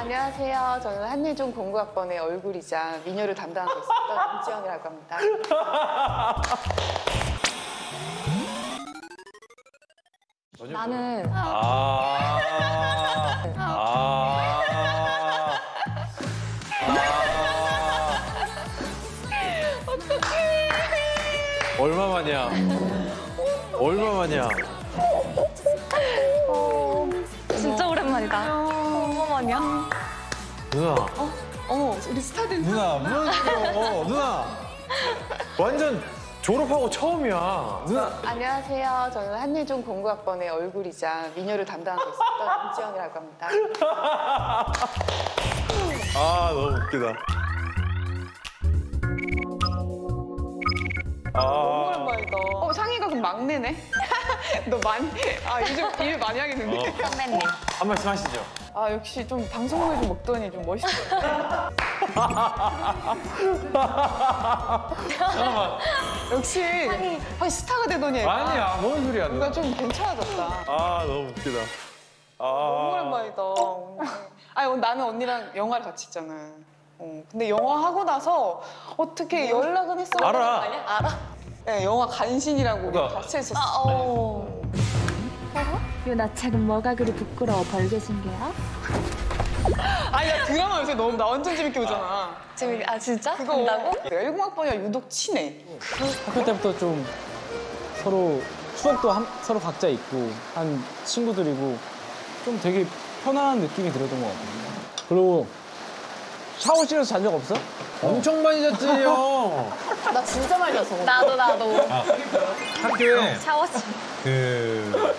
안녕하세요. 저는 한예종 공부학번의 얼굴이자 미녀를 담당하고 있었던 임지영이라고 합니다. 나는 아. 아. 얼마 만이야? 얼마 만이야? 누나, 어머, 우리 스타들 누나, 무너져. 누나. 완전 졸업하고 처음이야. 누나. 안녕하세요. 저는 한예종 공부학번의 얼굴이자 미녀를 담당하고 있었던 임지영이라고 합니다. 아, 너무 웃기다. 아. 오랜만이다. 어, 상희가 그럼 막내네? 너 많이, 아, 요즘 일 많이 하겠는데? 선배님. 한 말씀 하시죠. 아, 역시 좀 방송국에 좀 먹더니 좀 멋있어요. 역시, 아니, 스타가 되더니 애가 아니야, 뭔 소리야, 뭔가 누나. 좀 괜찮아졌다. 아, 너무 웃기다. 아. 너무 오랜만이다. 아니 나는 언니랑 영화를 같이 했잖아. 어, 근데 영화 하고 나서 어떻게 연락은 했어? 알아. 아니야? 알아? 네, 영화 간신이라고 우리 그러니까. 같이 했었어. 아, 어. 요나 책은 뭐가 그리 부끄러워 벌개신 게야? 아니 나 드라마 요새 너무 나 완전 재밌게 보잖아. 재밌, 아, 진짜? 그거 본다고? 내가 10학번이랑 유독 친해. 학교 때부터 좀 서로 추억도 한- 서로 각자 있고 한 친구들이고 좀 되게 편안한 느낌이 들었던 것 같아요. 그리고 샤워실에서 잔 적 없어? 엄청 많이 잤지, 형. 나 진짜 많이 잤어. 나도, 나도. 학교에 샤워실. 그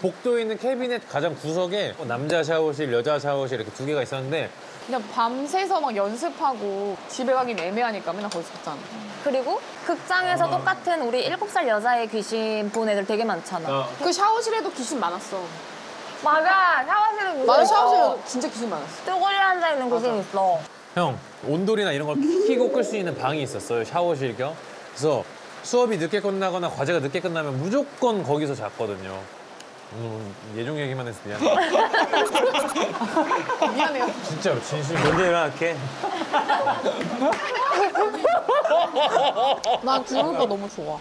복도에 있는 캐비넷 가장 구석에 남자 샤워실, 여자 샤워실 이렇게 두 개가 있었는데 그냥 밤새서 막 연습하고 집에 가긴 애매하니까 맨날 거기서 잤잖아. 그리고 극장에서 똑같은 우리 7살 여자의 귀신 본 애들 되게 많잖아. 그 샤워실에도 귀신 많았어. 맞아, 샤워실에 무슨 맞아 샤워실에 진짜 귀신 많았어. 뚜거리 앉아있는 귀신 있어. 형 온돌이나 이런 걸 켜고 끌 수 있는 방이 있었어요 샤워실 겸 그래서 수업이 늦게 끝나거나 과제가 늦게 끝나면 무조건 거기서 잤거든요 음, 예종 얘기만 해서 미안해 미안해요. 진짜로 진심 먼저 일어날게 난 그런 거 너무 좋아.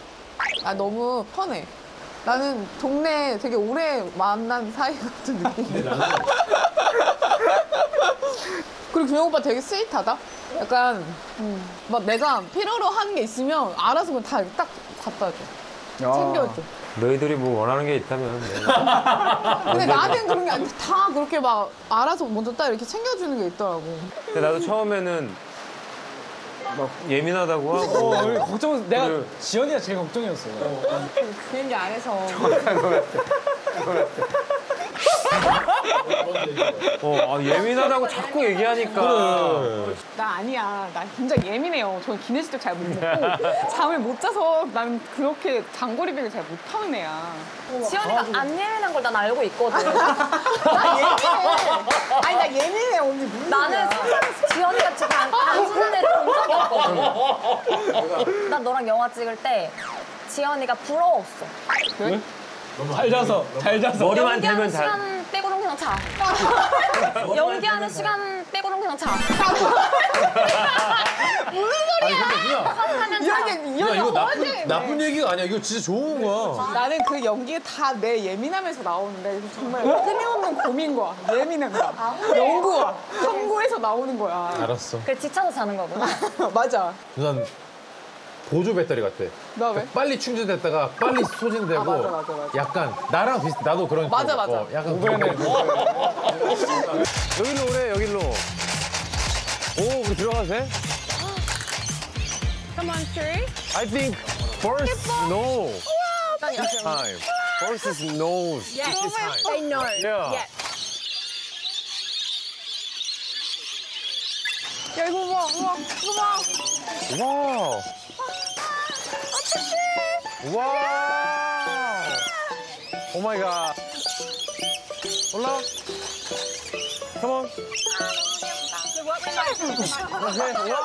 아 너무 편해. 나는 동네 되게 오래 만난 사이 같은 느낌이야. 그리고 규영 오빠 되게 스윗하다. 약간 막 내가 필요로 하는 게 있으면 알아서 그냥 다딱 갖다 줘. 챙겨줘. 너희들이 뭐 원하는 게 있다면 근데 나한테는 그런 게 아니라 다 그렇게 막 알아서 먼저 딱 이렇게 챙겨주는 게 있더라고. 근데 나도 처음에는 막 예민하다고 하고 어, 걱정 내가 그래. 지연이가 제일 걱정이었어. 비행기 안에서. 어, 아, 예민하다고 자꾸 얘기하니까 나 아니야. 나 진짜 예민해요. 저는 기내식도 잘 못 먹고 잠을 못 자서 나는 그렇게 장거리 비행을 잘 못하는 애야. 지연이가 안 예민한 걸 난 알고 있거든. 나 예민해. 아니 나 예민해 언니 무슨 나는 세상 지연이가 지금 단- 단순한 애를 본 적이 없거든. 난 너랑 영화 찍을 때 지연이가 부러웠어. 잘 자서 잘 자서. 머리만 연기하는 대면 다 시간 빼고는 그냥 자. 연기하는 시간 빼고는 그냥 자. 하면 자. 이야기 야, 이야기 이거 나쁜, 어제 나쁜 얘기가 아니야. 이거 진짜 좋은 거야. 나는 그 연기가 다내 예민함에서 나오는데 정말 끊임없는 고민 거야. 예민한 거야. 연구와 탐구에서 나오는 거야. 알았어. 그래 지쳐서 자는 거구나. 맞아. 난 보조 배터리 같아. 나 왜? 빨리 충전됐다가 빨리 소진되고 아, 맞아, 맞아, 맞아. 약간 나랑 비슷해. 나도 그런 맞아, 거. 맞아. 어, 약간 그런 거. 여기로 오래 여기로. 오, 우리 들어가도 돼? Come on, tree. I think first no. This time. First is nose. This time. I know. Yeah. 야 이거 봐, 우와, 이거 봐. Wow. Wow. Oh my god. 올라. Come on. 오케이. Wow.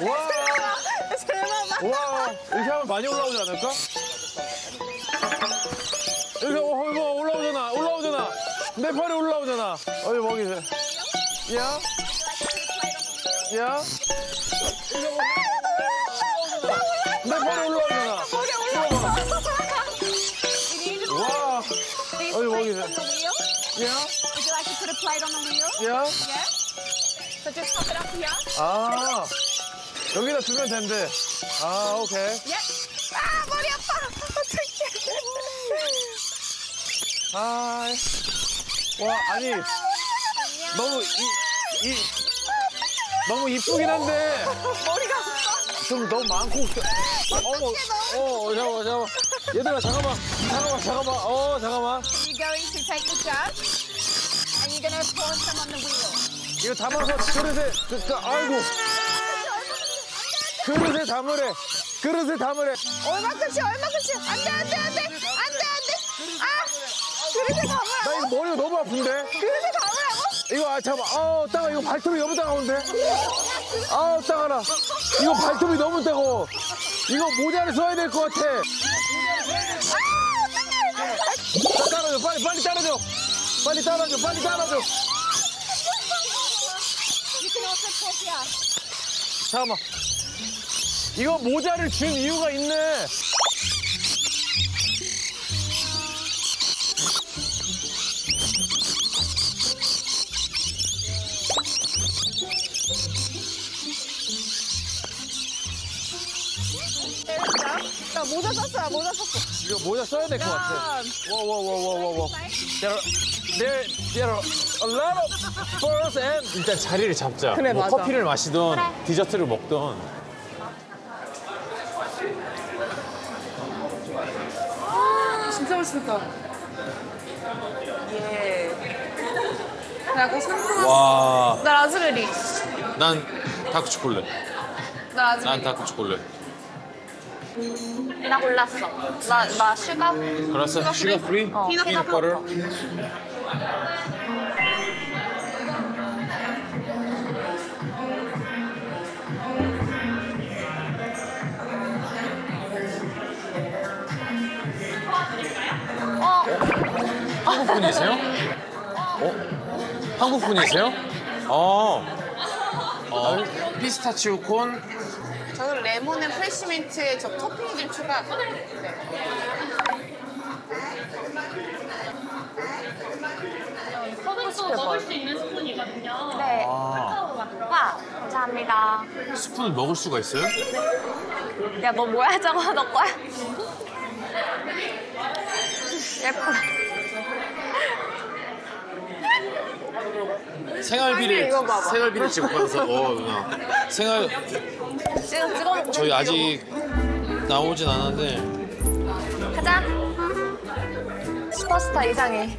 Wow. 와, 이렇게 하면 많이 올라오지 않을까? 이렇게 어, 이거 올라오잖아, 올라오잖아. 내 팔에 올라오잖아. 어디 먹이 돼. 야? 야? 내 팔에 올라오잖아. 야? Would you like to put a plate on the wheel? 야? So just pop it up here. 아. 여기다 두면 된대. 아, 오케이. Yep. 아 머리 아파. 어떡해. 아. 와, 아니. 너무 이, 이 너무 이쁘긴 한데 머리가 좀 너무 많고 어머 어 잠깐만 잠깐만 얘들아 잠깐만. 잠깐만 잠깐만. 어 잠깐만. You're going to take the jug and you're going to pour some on the wheel. 이거 담아서 그릇에 그, 그, 아이고. 그릇에 담으래. 그릇에 담으래. 얼마큼씩 얼마큼씩? 안돼 안돼 안돼 안돼 안돼. 아 그릇에 나 담으라고? 이거 머리가 너무 아픈데? 그릇에 담으라고? 이거 아 잠깐만. 아우 따가 이거 발톱이 너무 따가운데? 아우 따가라. 이거 발톱이 너무 따가워. 이거 모자를 써야 될 것 같아 따라줘 빨리 빨리 따라줘. 빨리 따라줘 빨리 따라줘. 잠깐만. 이거 모자를 준 이유가 있네 모자 썼어 모자 썼어 이거 모자 써야 될 것 같아 와와와와와와 there, there, there are a lot of birds and 일단 자리를 잡자 그래, 뭐 맞아. 커피를 마시던 디저트를 먹던 진짜 맛있겠다. 예. 약간 상큼한. 와, 나 라즈베리. 난 다크 초콜릿. 나 라즈베리. 난 다크 초콜릿. 나 골랐어 나, 나 슈가 그래서 슈가 프리? 어. 피넛 피넛 버터? 어 한국 분이세요? 어? 한국 분이세요? 어. 어. 피스타치오 콘. 저는 레몬에 프레시민트에 저 토핑 좀 추가. 컵도 먹을 수 있는 스푼이거든요. 네. 와, 감사합니다. 스푼을 먹을 수가 있어요? 야 너 뭐야? 저거 너 거야? 예쁘다 생활비를. 생활비를 지금 받아서 어 누나 생활 지금 찍어놓고 저희 아직 나오진 않았는데 가자 슈퍼스타 이상해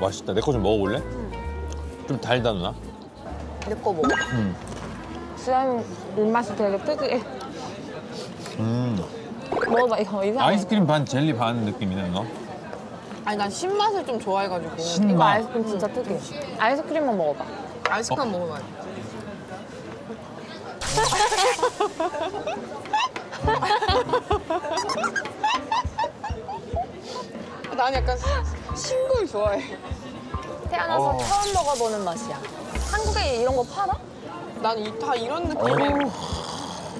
맛있다. 내 거 좀 먹어볼래? 좀 달다 누나. 내거 먹어 수현 입맛이 되게 특이해 음. 먹어봐 이거 이상해 아이스크림 반 젤리 반 느낌이네 누나. 아니 난 신맛을 좀 좋아해가지고. 이거 신맛. 아이스크림 진짜 특이해 아이스크림만 먹어봐 아이스크림 먹어봐야 돼. 난 약간 싱글 좋아해. 태어나서 어. 처음 먹어보는 맛이야 한국에 이런 거 팔아? 난다 이런 느낌이야.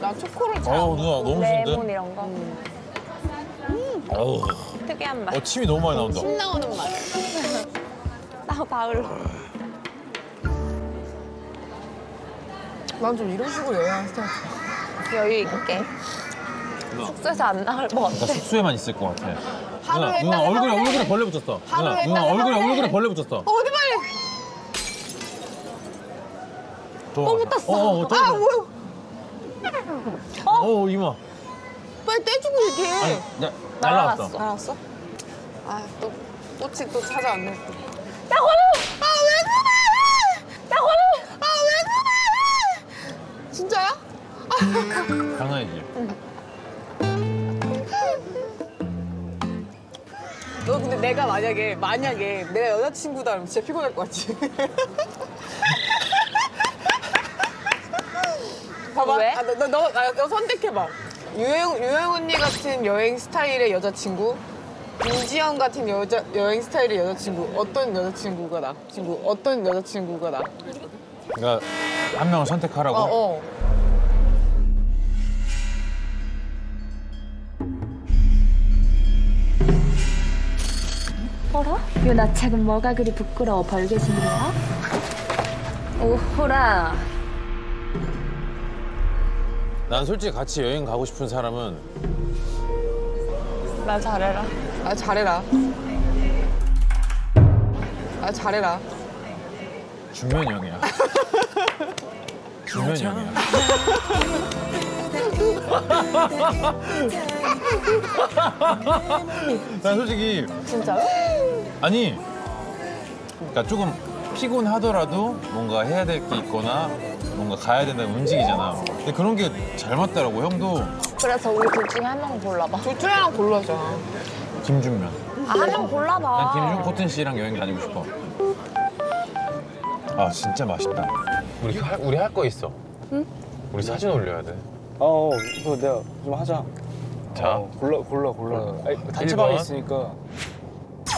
난 초코를 잘. 안 누나. 너무 레몬 좋은데? 이런 거 어우. 특이한 맛 어 침이 너무 많이 나온다. 침 나오는 맛. 나 바울로 난 좀 이런 식으로 여행하는 스타일. 여유 있게 누나. 숙소에서 안 나갈 것나 같아 숙소에만 있을 것 같아. 하루에 누나, 누나 딱 얼굴에 얼굴에 벌레 붙었어. 누나, 하루에 누나 딱 얼굴에 얼굴에 벌레 붙었어. 어, 어디 빨리. 또 붙었어. 어, 어, 또. 아 뭐야? 어, 이마. 빨리 떼주고 얘기해. 아니, 나. 날라갔어. 알았어? 아또 꽃이 또 찾아왔네. 또. 야 권우! 아왜 그래! 야 권우! 아왜 그래? 진짜야? 장난이지. 너 근데 내가 만약에 만약에 내가 여자친구다 그러면 진짜 피곤할 것 같지? 봐봐. 왜? 아, 너, 너, 너, 아, 너 선택해봐. 유영, 유영 언니 같은 여행 스타일의 여자친구, 김지영 같은 여자, 여행 스타일의 여자친구, 어떤 여자친구가 나? 친구, 어떤 여자친구가 나? 그러니까 한 명을 선택하라고. 어, 어. 어라? 요 나착은 뭐가 그리 부끄러워 벌개지는 거야? 오호라. 난 솔직히 같이 여행 가고 싶은 사람은 나 잘해라. 나 잘해라. 나 잘해라. 준면형이야. 준면형이야. 난 솔직히 진짜로? 아니 그러니까 조금 피곤하더라도 뭔가 해야 될 게 있거나 뭔가 가야 된다 움직이잖아. 근데 그런 게 잘 맞더라고 형도 그래서 우리 둘 중에 한 명 골라봐. 둘 중에 하나 골라줘. 김준면. 아, 한명 골라봐. 난 김준 코튼 씨랑 여행 다니고 싶어. 아 진짜 맛있다. 우리 할, 우리 할 거 있어. 응? 우리 사진 올려야 돼. 어, 이거 내가 좀 하자. 자. 어, 골라, 골라, 골라. 골라. 아니, 단체방에 일 번. 있으니까.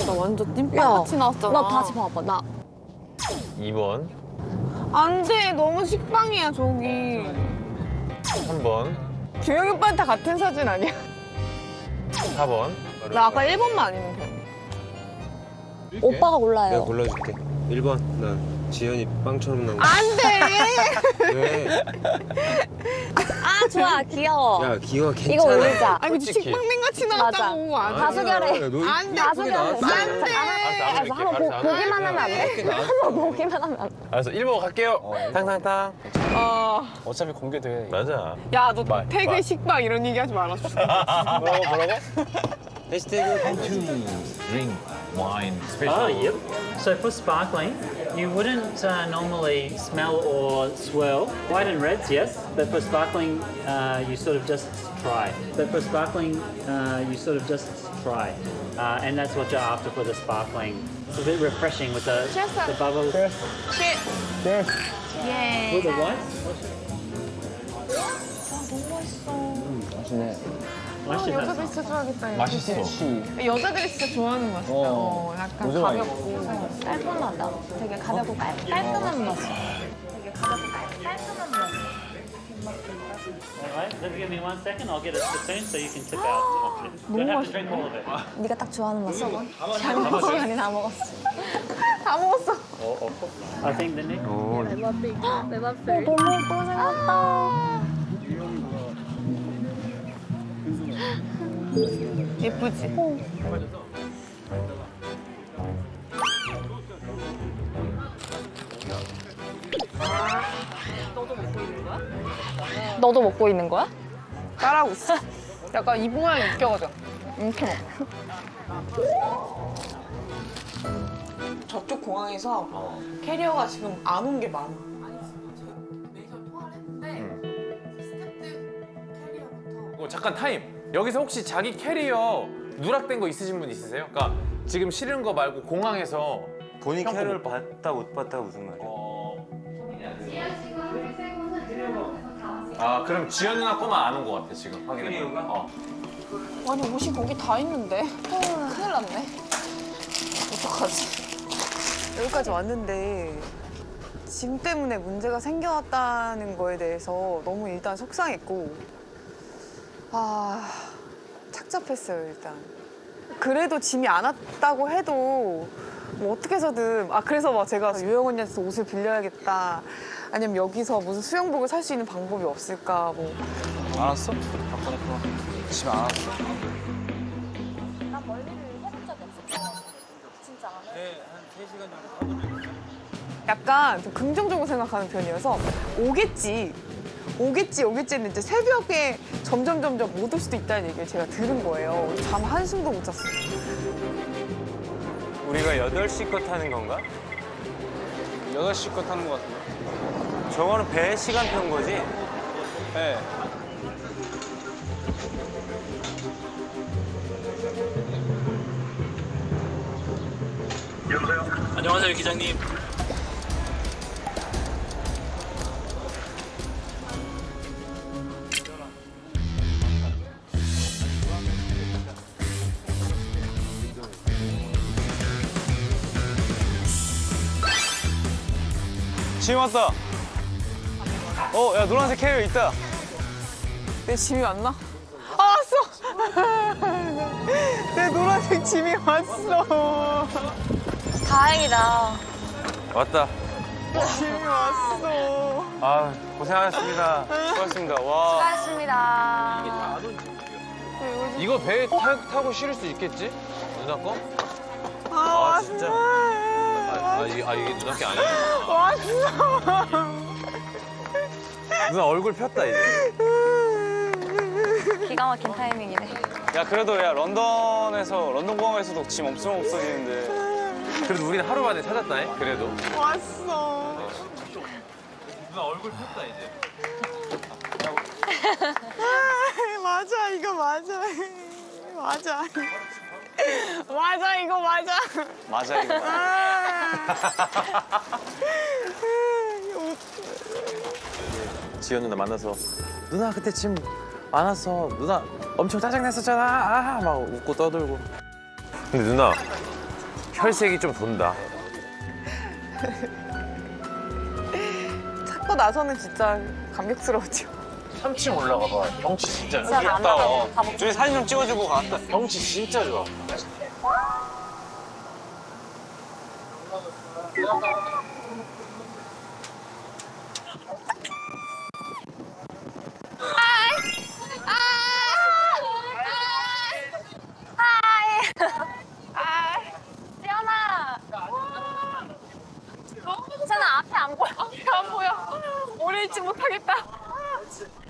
나 완전 야, 띵빵같이 나왔잖아. 나 다시 봐봐. 나 2번, 안 돼. 너무 식빵이야, 저기. 3번, 규영이 오빠는 다 같은 사진 아니야? 4번. 나 아까 1번만 아니면 돼. 오빠가 골라요. 내가 골라줄게. 1번. 나 지연이 빵처럼 나온 거. 안 돼! 왜? 아, 좋아. 귀여워. 야, 기어 괜찮아. 이거 올리자. 아니, 근데 솔직히. 식빵맨 같이 나왔다고. 안 돼. 다수결해. 안 돼. 다수결해. 안 돼. 알았어, 한번 보, 알았어, 보기만 하면 안 돼? 한번 보기만 하면 안 돼? 알았어, 1번 갈게요. 탕탕탕. 어. 어차피 공개돼. 맞아. 야, 너 말. 식빵 이런 얘기 하지 말았어. 뭐라고, 뭐라고? 해시태그 Drink wine special. yep. So for sparkling, you wouldn't uh, normally smell or swirl. White and reds, yes, but for sparkling, uh, you sort of just try. But for sparkling, uh, you sort of just try. Uh, and that's what you're after for the sparkling. It's a bit refreshing with the, the bubbles. 네. With the white? 맛있네. 맛있지 여자들 않아? 진짜 좋아하겠다. 이거. 맛있어. 치. 여자들이 진짜 좋아하는 맛이다. 어. 어, 약간 무슨 맛이야? 가볍고. 깔끔하다. 되게 가볍고 깔, 깔끔한 맛이야. 되게 가볍고 깔, 깔끔한 맛이야. Alright, just give me one second. I'll get a spittoon so you can tip out. You don't have to drink all of it. 네가 딱 좋아하는 맛 써봐. 지연이 다 먹었어. 다 먹었어. I think the next. 너무 예쁘게 생겼다. 예쁘지? 너도 먹고 있는 거야? 따라하고 있어. 약간 이 모양이 웃겨가지고. 이렇게 먹어. 저쪽 공항에서 캐리어가 지금 안 온 게 많아. 어, 잠깐 타임. 여기서 혹시 자기 캐리어 누락된 거 있으신 분 있으세요? 그러니까 지금 실은 거 말고 공항에서 본인 캐리어. 봤다 못 봤다가 무슨 말이야? 아 그럼 지연 누나 거만 안온거 같아 지금 확인해 보니까. 어. 아니 옷이 거기 다 있는데. 큰일 났네. 어떡하지? 여기까지 왔는데 짐 때문에 문제가 생겨났다는 거에 대해서 너무 일단 속상했고 아 착잡했어요 일단. 그래도 짐이 안 왔다고 해도 뭐 어떻게 해서든 아 그래서 막 제가 유영 언니한테서 옷을 빌려야겠다 아니면 여기서 무슨 수영복을 살 수 있는 방법이 없을까 뭐 안 왔어? 바꿔놓고. 집에 안 왔어? 나 멀미를 해본 적이 없었어. 진짜 안 해. 약간 좀 긍정적으로 생각하는 편이어서 오겠지 오겠지 오겠지 했는데 새벽에 점점 점점 못 올 수도 있다는 얘기를 제가 들은 거예요 잠 한숨도 못 잤어요 우리가 8시 거 타는 건가? 8시 거 타는 거 같은데. 저거는 배 시간표인 거지? 네. 안녕하세요 기장님. 지금 왔다. 어, 야 노란색 캐리어 있다. 내 짐이 왔나? 아 왔어! 내 노란색 짐이 왔어. 다행이다. 왔다. 짐이 왔어. 아 고생하셨습니다. 수고하셨습니다. 와. 수고하셨습니다. 이거 배에 타, 타고 실을 수 있겠지? 누나 거? 아, 아, 진짜? 아, 아, 이게, 아, 이게 누나 게 아니야. 왔어. 누나 얼굴 폈다, 이제. 기가 막힌 타이밍이네. 야 그래도 야 런던에서 런던 공항에서도 짐 없으면 없어지는데. 그래도 우리는 하루 만에 찾았다, 그래도. 왔어. 누나 얼굴 폈다, 이제. 맞아 이거 맞아. 맞아. 맞아 이거 맞아. 맞아 이거. 지연 누나 만나서 누나 그때 짐 많아서 누나 엄청 짜증냈었잖아 아, 막 웃고 떠들고 근데 누나 혈색이 좀 돈다 찾고 나서는 진짜 감격스러웠죠. 3층 올라가 봐 경치 진짜 진짜 많아. 가보고 둘이 사진 좀 찍어주고 갔다. 경치 진짜 좋아 하이. 지연아. 지연아 앞에 안 보여. 앞에 안 보여. 오래 있지 못하겠다. 아, 지연아 지연아.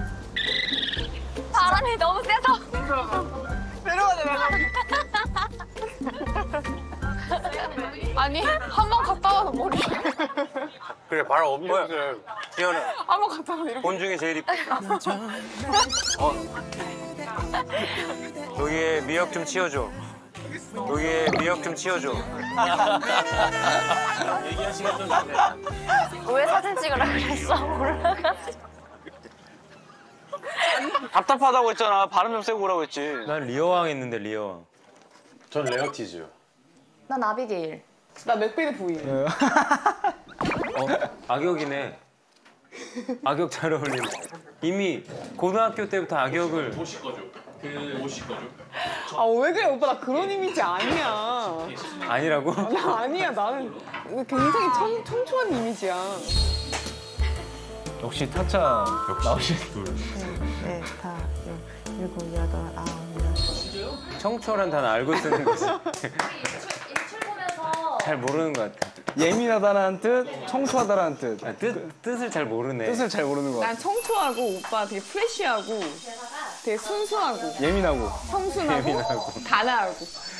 바람이 너무 세서. 내려가자 내려가. 아니 한 번 갔다 와서 머리. 그래 바로 엄청 세. 지현아 한번 갔다 와서 이렇게. 본 중에 제일 이쁘. 어. 여기에 미역 좀 치워줘. 여기에 미역 좀 치워줘. 왜 사진 찍으라 그랬어? 올라가서. 답답하다고 했잖아. 발음 좀 세고 오라고 했지. 난 리어왕 했는데 리어왕. 전 레어티즈 난 아비게일. 나 맥베스 부인. 어? 악역이네. 악역 잘 어울리네. 이미 고등학교 때부터 악역을 아왜 그래 오빠 나 그런 이미지 아니야. 아니라고? 나 아니야 나는 굉장히 청, 청초한 이미지야. 역시 타짜 나오시. 네, 다, 일곱, 여덟, 아홉, 열. 청초란 단어 알고 쓰는 거지. 잘 모르는 것 같아. 예민하다라는 뜻, 청초하다라는 뜻. 아, 뜻, 뜻을 잘 모르네. 뜻을 잘 모르는 것 같아. 난 청초하고 오빠 되게 프레쉬하고 되게 순수하고 예민하고 청순하고 예민하고. 단아하고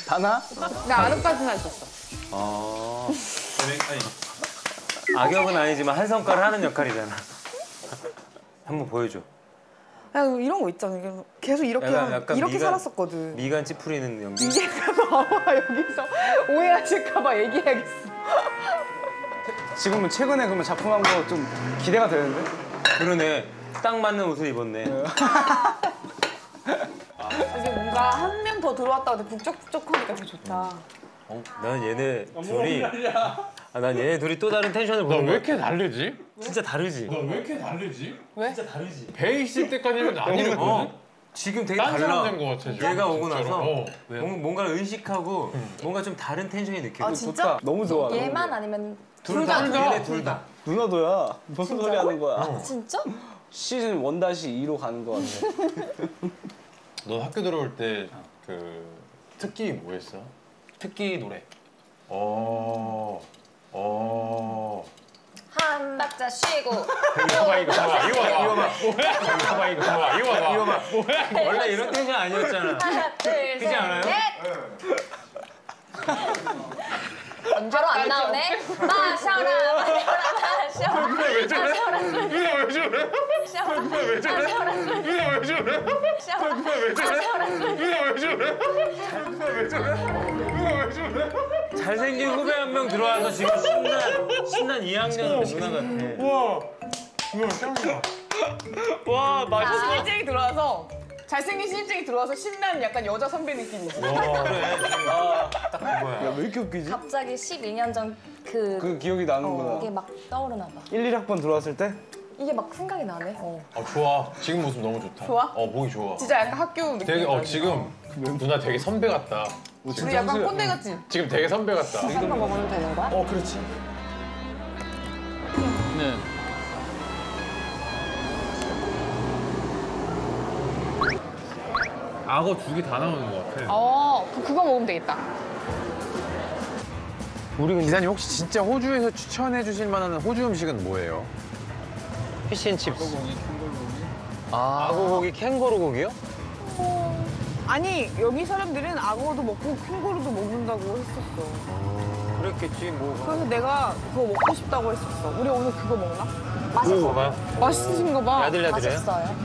다나? 나 아늑까지는 있었어. 아. 악역은 아니지만 한 성과를 하는 역할이잖아. 한번 보여줘. 야 이런 거 있잖아. 계속 이렇게 약간- 약간 이렇게 미간- 살았었거든. 미간 찌푸리는 연기. 이게 봐봐 여기서 오해하실까봐 얘기해야겠어. 지금은 최근에 그러면 작품 한 거 좀 기대가 되는데? 그러네. 딱 맞는 옷을 입었네. 이게 뭔가 한 명 더 들어왔다고 되게 북적북적하니까 되게 좋다. 어? 난 얘네 둘이. 아, 난 얘네 둘이 또 다른 텐션을 보는 거야. 이렇게 다르지? 진짜 다르지? 왜 이렇게 다르지? 왜? 진짜 다르지? 배에 있을 때까지는 아니거든? 어. 지금 되게 딴 달라. 사람 된것 같아 지금 얘가 오고 진짜로. 나서 어. 뭔- 뭔가를 의식하고 뭔가 좀 다른 텐션이 느껴져. 아, 진짜? 좋다. 너무 좋아. 너무 얘만 좋아. 아니면 둘 다, 둘 다. 얘네 둘 다. 누나도야. 무슨 소리 하는 거야? 진짜? 시즌 1-2로 가는 거 같아. 너 학교 들어올 때 그 특기 뭐 했어? 특기 노래. 어. 어. 한 박자 쉬고. 이거 봐 이거 봐 이거 봐 이거 봐 이거 봐 이거 봐 이거 봐 원래 이런 텐션 아니었잖아. 하나 않아요? 네. 언제로 안 나오네? 마셔라 마셔라 마셔라 왜 저래? 누나 왜 저래? 누나 왜 저래? 누나 왜 저래? 누나 왜 저래? 누나 왜 저래? 누나 왜 저래? 잘생긴 후배 한 명 들어와서 지금 신난 신난 2학년 누나 같아. 우와 우와 짱이다 와 맛있어. 신입생이 들어와서 잘생긴 신입생이 들어와서 신난 약간 여자 선배 느낌이지. 그래. 아, 딱 그거야. 야, 왜 이렇게 웃기지? 갑자기 12년 전 그 그 기억이 나는구나. 이게 막 떠오르나 봐 1, 1학번 들어왔을 때? 이게 막 생각이 나네 어. 아 좋아 지금 모습 너무 좋다 좋아? 어 보기 좋아 진짜 약간 학교 느낌. 되게 어 지금 누나 되게 선배 같다 우리 약간 꼰대 같지? 지금 되게 선배 같다 한번 먹으면 되는 거야? 어, 그렇지. 네. 악어 두 개 다 나오는 것 같아 어, 그, 그거 먹으면 되겠다. 우리 기사님 혹시 진짜 호주에서 추천해 주실 만한 호주 음식은 뭐예요? 피쉬앤칩스. 아, 악어 고기 캥거루 고기요? 아니, 여기 사람들은 악어도 먹고 캥거루도 먹는다고 했었어. 그랬겠지 뭐. 그래서 내가 그거 먹고 싶다고 했었어. 우리 오늘 그거 먹나? 맛있어 봐봐. 맛있으신가 봐. 야들야들해요? 맛있어요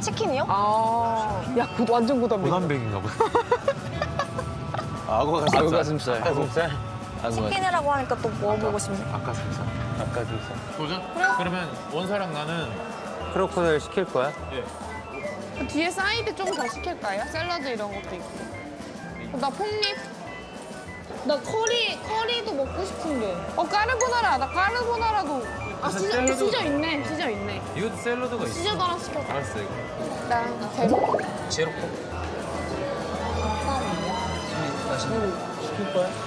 치킨이요? 아, 야, 그 완전 고단백. 고단백인가 보다 악어 가슴살. 악어 가슴살. 닭가슴살? 치킨이라고 하니까 또 먹어보고 싶네 악어 가슴살 닭가슴살. 도전? 그러면 원사랑 나는 crocodile 시킬 거야? 그 뒤에 사이드 좀 더 시킬까요? 샐러드 이런 것도 있고. 나 pork rib. 나 커리, 커리도 먹고 싶은데. 어, 까르보나라. 나 까르보나라도. 아, 시저, 샐러드. 시저 있네. 시저 있네. 이것도 샐러드가 있어 시저도 하나 시켜. 알았어 이거 나 제로. 제로코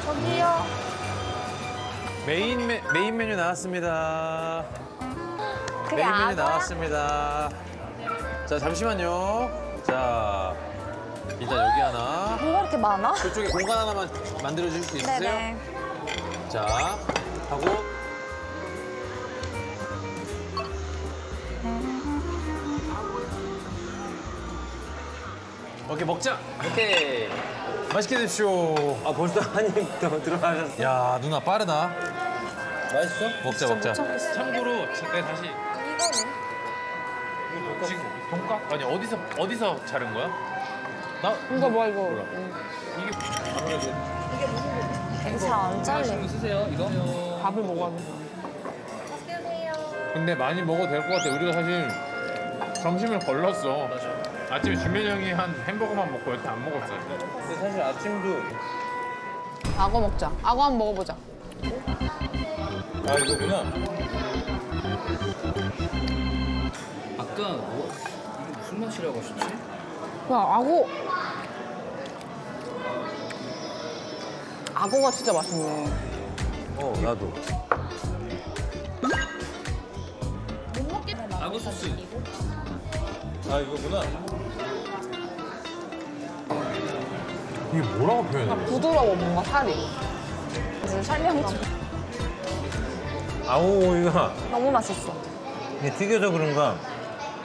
저기요. 메인, 메, 메인 메뉴 나왔습니다 그게 메인 메뉴 악어야? 나왔습니다 자 잠시만요 자 일단 여기 하나 뭐가 이렇게 많아? 그쪽에 공간 하나만 만들어 주실 수 있으세요? 네네 자 하고 오케이 먹자 오케이. 맛있게 드십시오 아 벌써 한입더 들어가셨어. 야 누나 빠르다 맛있어? 먹자 먹자 참고로 제가 다시 이거는 지금 돈가? 아니 어디서 어디서 자른 거야? 나 이거 뭐, 이거. 몰라. 이게 아무래도 잘안 잘려 밥을 먹어야 돼. 근데 많이 먹어도 될 것 같아 우리가 사실 점심을 걸렀어 아침에 준민이 형이 한 햄버거만 먹고 이렇게 안 먹었어 근데 사실 아침도 악어 먹자. 악어 한번 먹어보자. 아 이거구 나. 아까 뭐, 이게 무슨 맛이라고 하셨지? 야, 악어. 악어가 진짜 맛있네. 어 나도. 악어 소스. 아 이거구나. 이게 뭐라고 표현해? 부드러워, 뭔가 살이. 무슨 설명 좀 아우 이거 너무 맛있어 이게 튀겨서 그런가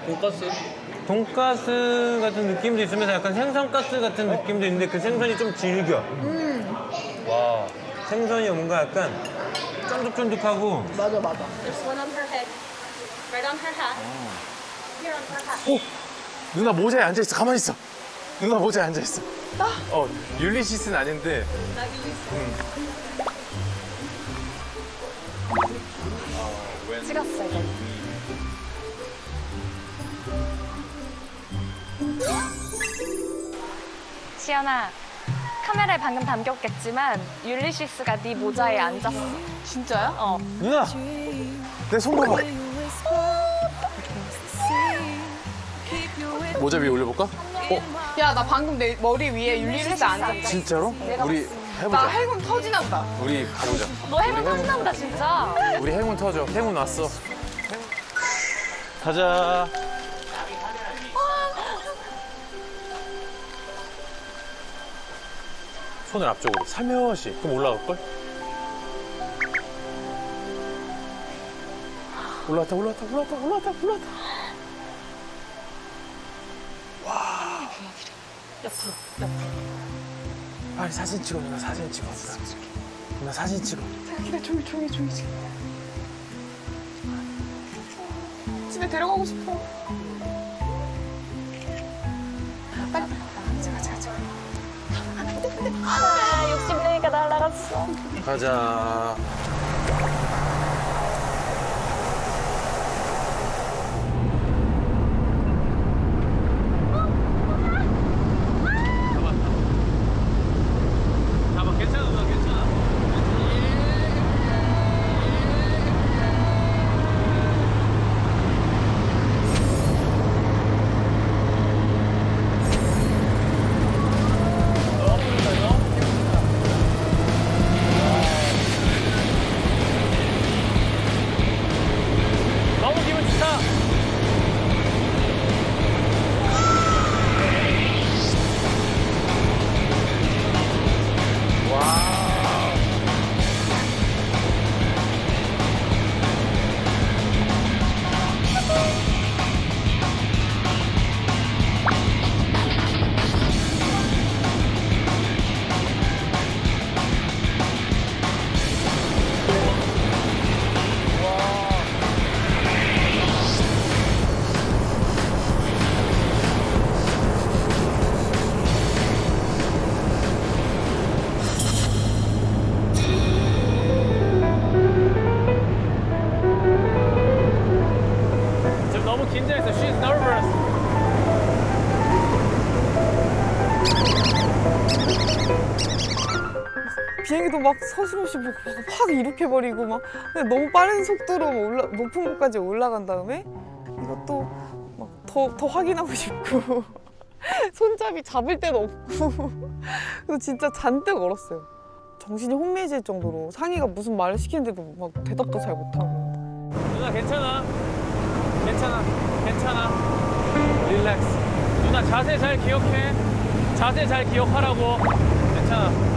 돈가스? 돈가스 같은 느낌도 있으면서 약간 생선가스 같은 느낌도 있는데 그 생선이 좀 질겨. 와 생선이 뭔가 약간 쫀득쫀득하고 맞아, 맞아. 누나 모자에 앉아 있어. 가만히 있어. 누나 모자에 앉아 있어. 어 율리시스는 아닌데 찍었어 시연아 카메라에 방금 담겼겠지만 율리시스가 네 모자에 앉았어 진짜야? 어 누나 내 손 봐봐. 모자 위에 올려볼까? 야, 나 방금 내 머리 위에 율리리스 앉았다. 진짜로? 우리 나 해보자. 해군 터지나 보다. 우리 가보자. 너 터진다 보다 진짜 우리 행운 터져. 행운 왔어. 가자. 손을 앞쪽으로 살며시. 그럼 올라갈걸? 올라왔다 올라왔다 올라왔다 올라왔다 올라왔다. 와. 빨리 사진 찍어 누나 사진 찍어 누나. 누나 사진 찍어. 기다 조용히 조용히 조용히 집에 데려가고 싶어 빨리 가자 가자 가자 아, 욕심내니까 날아갔어. 가자. 막 서슴없이 막, 확 이륙해버리고 막 너무 빠른 속도로 막 올라, 높은 곳까지 올라간 다음에 이것도 막더더 확인하고 싶고 손잡이 잡을 데도 없고 그래서 진짜 잔뜩 얼었어요. 정신이 혼미해질 정도로 상희가 무슨 말을 시키는데도 막 대답도 잘 못하고 누나 괜찮아. 괜찮아. 괜찮아. 릴렉스. 누나 자세 잘 기억해. 자세 잘 기억하라고. 괜찮아.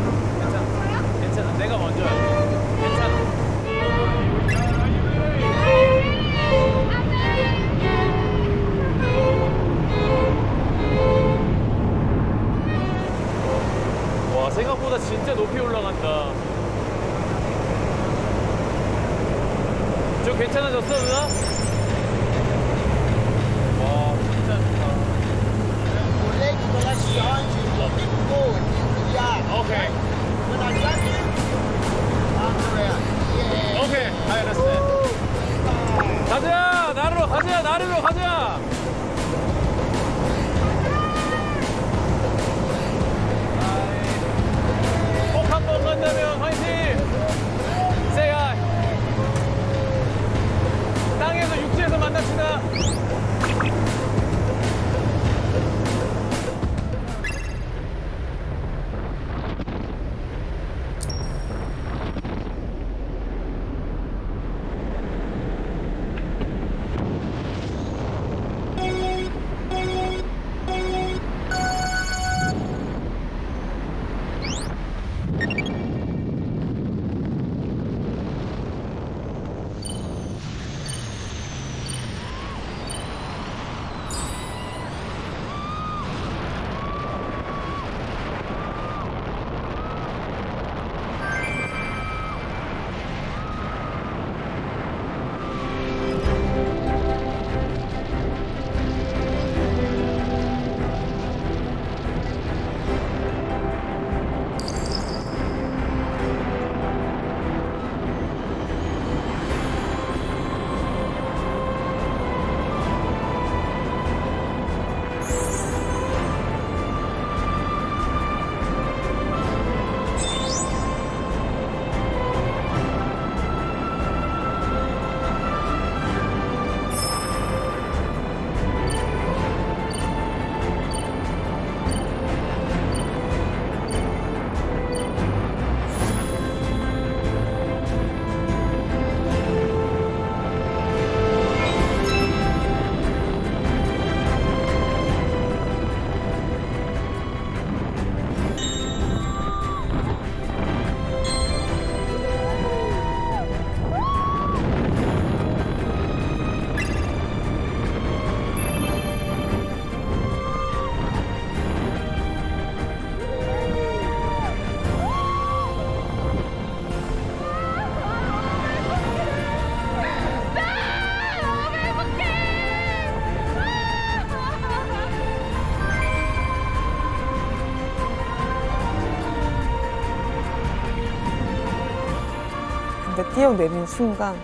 뛰어내리는 순간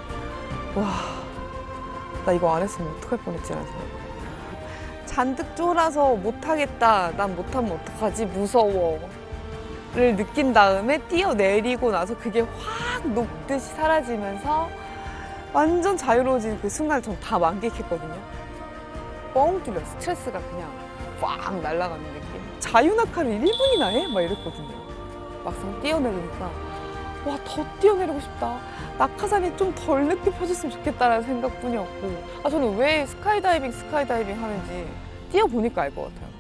와 나 이거 안 했으면 어떡할 뻔했지라는 생각 잔뜩 쫄아서 못하겠다 난 못하면 어떡하지 무서워 를 느낀 다음에 뛰어내리고 나서 그게 확 녹듯이 사라지면서 완전 자유로워진 그 순간을 전 다 만끽했거든요. 뻥 뚫려 스트레스가 그냥 꽉 날아가는 느낌. 자유낙하를 1분이나 해? 막 이랬거든요. 막상 뛰어내리니까 와 더 뛰어내리고 싶다. 낙하산이 좀 덜 늦게 펴졌으면 좋겠다라는 생각뿐이었고. 아 저는 왜 스카이다이빙 스카이다이빙 하는지 뛰어보니까 알 것 같아요